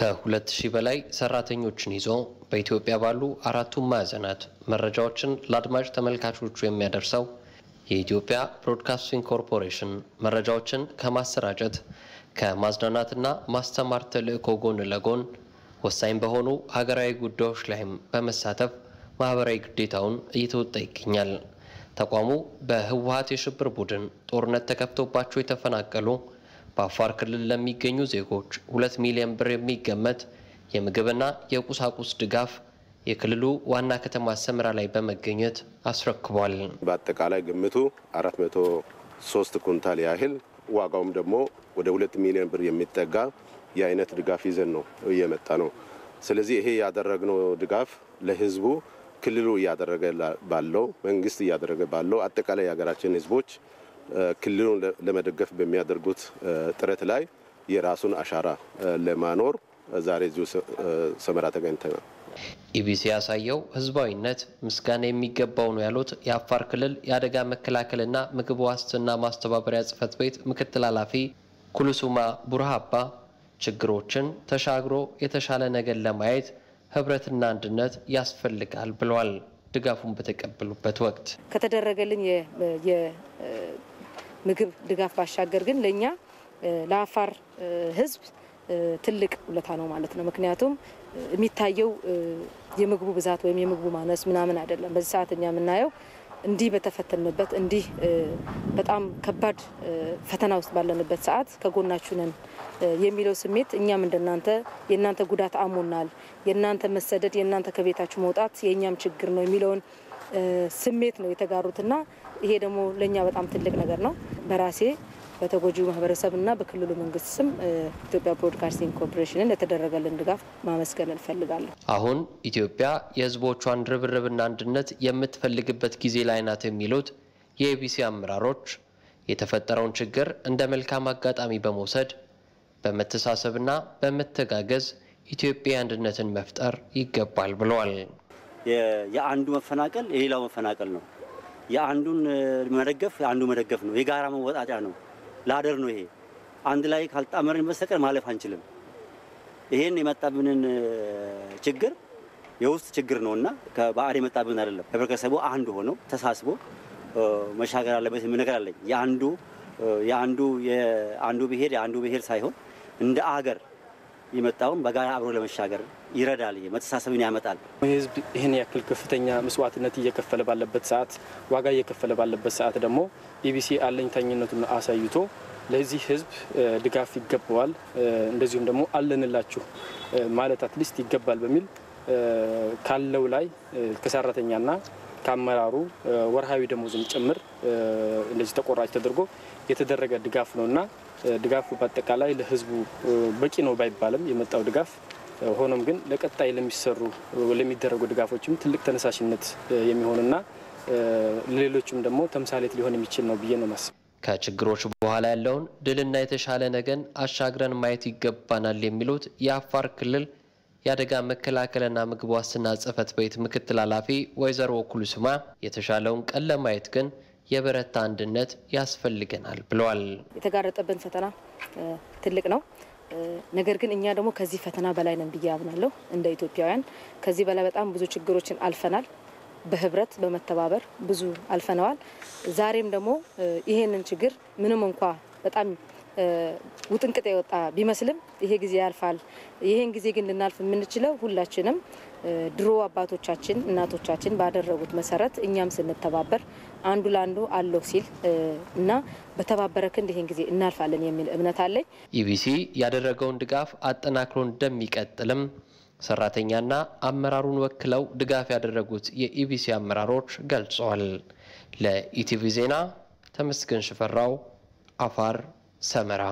ከሁለት ሺህ በላይ ሰራተኞችን ይዞ በኢትዮጵያ ባሉ አራቱም ማዕዘናት መረጃዎችን ለአድማጭ ተመልካቾቹ የሚያደርሰው የኢትዮጵያ ብሮድካስቲንግ ኮርፖሬሽን መረጃዎችን ከማሰራጨት ከማዝናናትና ማስተማር ተልዕኮ ጎን ለጎን ወሳኝ በሆኑ ሀገራዊ ጉዳዮች ላይም በመሳተፍ ማህበራዊ ግዴታውን እየተወጣ ይገኛል። ተቋሙ በህወሀት የሽብር ቡድን ጦርነት ተከፍቶባቸው የተፈናቀሉ በአፋር ክልል ለሚገኙ ዜጎች ሁለት ሚሊዮን ብር የሚገመት የምግብና የቁሳቁስ ድጋፍ የክልሉ ዋና ከተማ ሰመራ ላይ በመገኘት አስረክቧል። በአጠቃላይ ግምቱ አራት መቶ ሶስት ኩንታል ያህል ዋጋውም ደግሞ ወደ ሁለት ሚሊዮን ብር የሚጠጋ የአይነት ድጋፍ ይዘን ነው እየመጣ ነው። ስለዚህ ይሄ ያደረግነው ድጋፍ ለህዝቡ ክልሉ እያደረገ ባለው መንግስት እያደረገ ባለው አጠቃላይ የሀገራችን ህዝቦች ክልሉን ለመደገፍ በሚያደርጉት ጥረት ላይ የራሱን አሻራ ለማኖር ዛሬ እዚሁ ሰመራ ተገኝተናል። ኢቢሲ ያሳየው ህዝባዊነት ምስጋና የሚገባው ነው ያሉት የአፋር ክልል የአደጋ መከላከልና ምግብ ዋስትና ማስተባበሪያ ጽህፈት ቤት ምክትል ኃላፊ ኩልሱማ ቡርሃባ ችግሮችን ተሻግሮ የተሻለ ነገር ለማየት ህብረትና አንድነት ያስፈልጋል ብለዋል። ድጋፉን በተቀበሉበት ወቅት ከተደረገልኝ የምግብ ድጋፍ ባሻገር ግን ለእኛ ለአፋር ህዝብ ትልቅ ውለታ ነው ማለት ነው። ምክንያቱም የሚታየው የምግቡ ብዛት ወይም የምግቡ ማነስ ምናምን አይደለም። በዚህ ሰዓት እኛ የምናየው እንዲህ በተፈተንበት እንዲህ በጣም ከባድ ፈተና ውስጥ ባለንበት ሰዓት ከጎናችሁ ነን የሚለው ስሜት እኛም እንደናንተ የእናንተ ጉዳት አሞናል፣ የእናንተ መሰደድ፣ የእናንተ ከቤታችሁ መውጣት የእኛም ችግር ነው የሚለውን ስሜት ነው የተጋሩትና ይሄ ደግሞ ለእኛ በጣም ትልቅ ነገር ነው። በራሴ በተጎጂው ማህበረሰብና በክልሉ መንግስት ስም ኢትዮጵያ ብሮድካስቲንግ ኮርፖሬሽንን ለተደረገልን ድጋፍ ማመስገን እንፈልጋለሁ። አሁን ኢትዮጵያ የህዝቦቿን ርብርብና አንድነት የምትፈልግበት ጊዜ ላይ ናት የሚሉት የኤቢሲ አመራሮች የተፈጠረውን ችግር እንደ መልካም አጋጣሚ በመውሰድ በመተሳሰብና በመተጋገዝ ኢትዮጵያ አንድነትን መፍጠር ይገባል ብለዋል። የአንዱ መፈናቀል የሌላው መፈናቀል ነው። የአንዱን መደገፍ የአንዱ መደገፍ ነው። የጋራ መወጣጫ ነው። ላደር ነው። ይሄ አንድ ላይ ካልጣመርን በስተቀር ማለፍ አንችልም። ይሄን የመጣብንን ችግር የውስጥ ችግር ነው እና ከባዕድ የመጣብን አይደለም። ህብረተሰቡ አንድ ሆነው ተሳስቦ መሻገር አለበት የሚል ነገር አለኝ። የአንዱ የአንዱ የአንዱ ብሄር የአንዱ ብሄር ሳይሆን እንደ አገር የመጣውን በጋራ አብሮ ለመሻገር ይረዳል። መተሳሰብን ያመጣል። ህዝብ ይህን ያክል ከፍተኛ መስዋዕትነት እየከፈለ ባለበት ሰዓት፣ ዋጋ እየከፈለ ባለበት ሰዓት ደግሞ ኢቢሲ አለኝታኝነቱን አሳይቶ ለዚህ ህዝብ ድጋፍ ይገባዋል፣ እንደዚሁም ደግሞ አለንላችሁ ማለት at least ይገባል በሚል ካለው ላይ ከሰራተኛና ከአመራሩ ወርሃዊ ደሞዝም ጭምር እንደዚህ ተቆራጭ ተደርጎ የተደረገ ድጋፍ ነው እና ድጋፉ በአጠቃላይ ለህዝቡ በቂ ነው ባይባልም የመጣው ድጋፍ ሆኖም ግን ለቀጣይ ለሚሰሩ ለሚደረጉ ድጋፎችም ትልቅ ተነሳሽነት የሚሆንና ለሌሎችም ደግሞ ተምሳሌት ሊሆን የሚችል ነው ብዬ ነው ማስብ። ከችግሮች በኋላ ያለውን ድልና የተሻለ ነገን አሻግረን ማየት ይገባናል የሚሉት የአፋር ክልል የአደጋ መከላከልና ምግብ ዋስትና ጽህፈት ቤት ምክትል ኃላፊ ወይዘሮ ኩልሱማ የተሻለውን ቀን ለማየት ግን የበረታ አንድነት ያስፈልገናል ብለዋል። የተጋረጠብን ፈተና ትልቅ ነው። ነገር ግን እኛ ደግሞ ከዚህ ፈተና በላይ ነን ብዬ አምናለሁ። እንደ ኢትዮጵያውያን ከዚህ በላይ በጣም ብዙ ችግሮችን አልፈናል። በህብረት በመተባበር ብዙ አልፈነዋል። ዛሬም ደግሞ ይሄንን ችግር ምንም እንኳ በጣም ውጥንቅጥ የወጣ ቢመስልም ይሄ ጊዜ ያልፋል። ይሄን ጊዜ ግን ልናልፍ የምንችለው ሁላችንም ድሮ አባቶቻችን እናቶቻችን ባደረጉት መሰረት እኛም ስንተባበር አንዱ ለአንዱ አለው ሲል እና በተባበረ ክንድ ይሄን ጊዜ እናልፋለን የሚል እምነት አለኝ። ኢቢሲ ያደረገውን ድጋፍ አጠናክሮ እንደሚቀጥልም ሰራተኛና አመራሩን ወክለው ድጋፍ ያደረጉት የኢቢሲ አመራሮች ገልጸዋል። ለኢቲቪ ዜና ተመስገን ሽፈራው አፋር ሰመራ